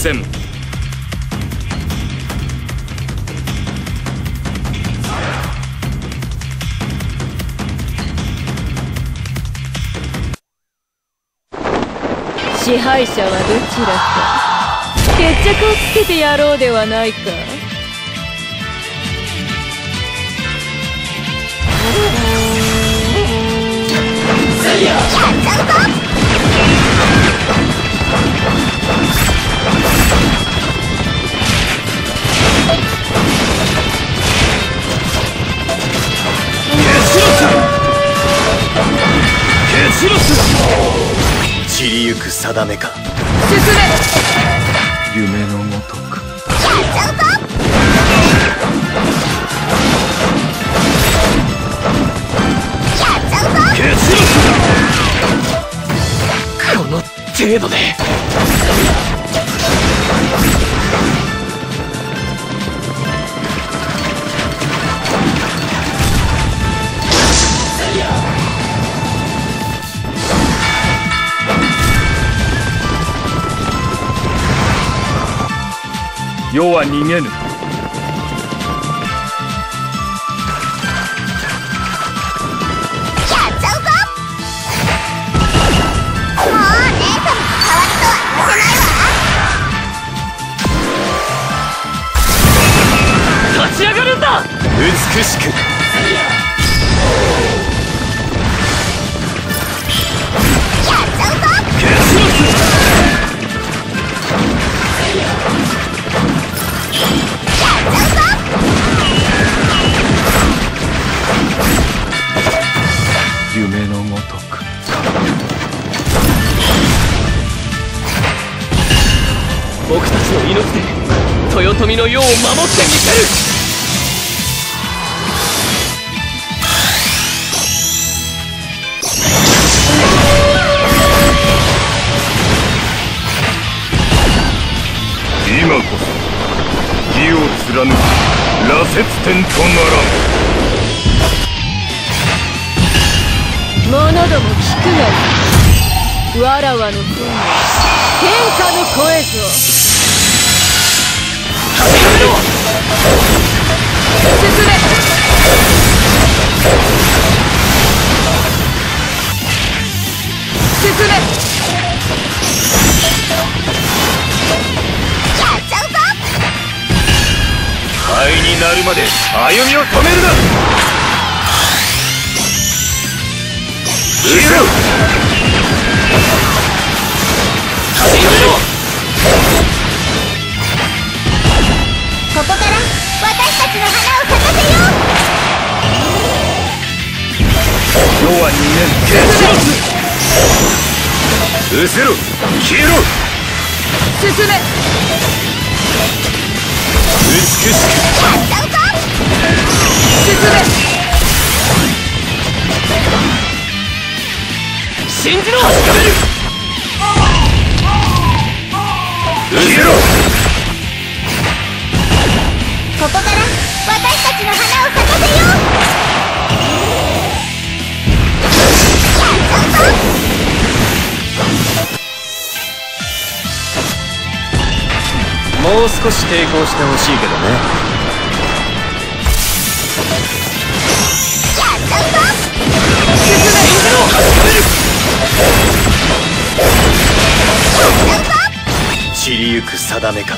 戦。支配者はどちらか。決着をつけてやろうではないか。やっちく定めか。進め夢のごとく。この程度で世は逃げぬ。立ち上がるんだ。美しく僕たちの命で豊臣の世を守ってみせる。今こそ義を貫く。羅刹天とならん者ども聞くがいわらわの声は天下の声ぞなるまで歩みを止めるな。後ろここから私たちの花を咲かせよ世は逃げん消しろ失せろ消えろ。進めしく進め信じろもう少し抵抗してほしいけどね。やっちゃうぞ散りゆく定めか。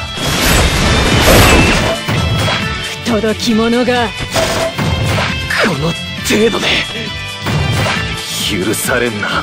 不届き者がこの程度で。許されんな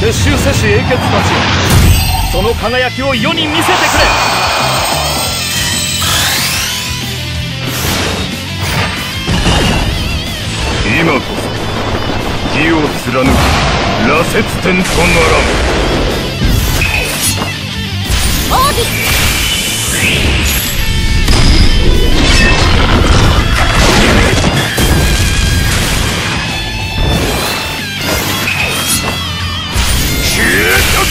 結集せし英傑たちその輝きを世に見せてくれ。今こそ義を貫く羅刹天とならん。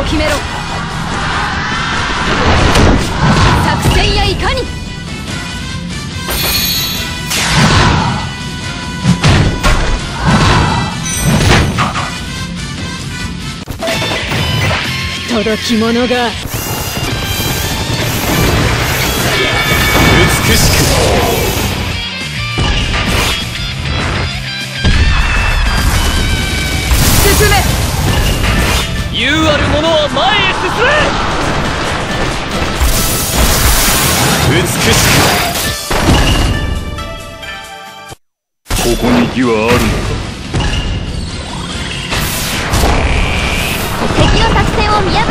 を決めろ。作戦やいかに。届き物が。美しく。進め勇ある者は前へ進め美しくここに義はあるのか敵の作戦を見破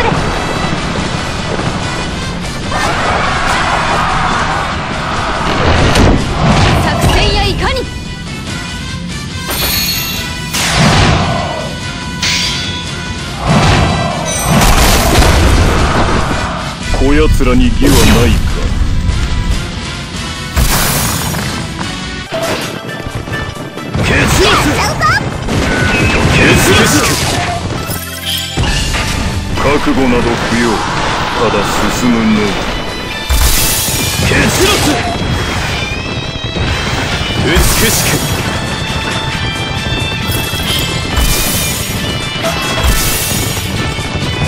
こやつらに義はないか。覚悟など不要。ただ進むの。みケスロス美しく。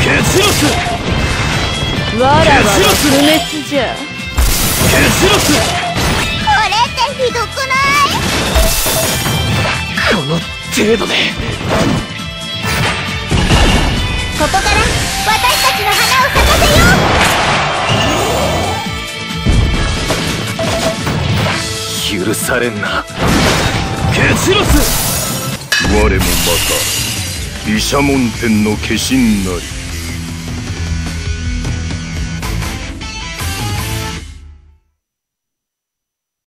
ケスロスわらわの不滅じゃケスロスこれってひどくないこの程度でここから私たちの花を咲かせよう許されんな。ケスロス。我もまた毘沙門天の化身なり。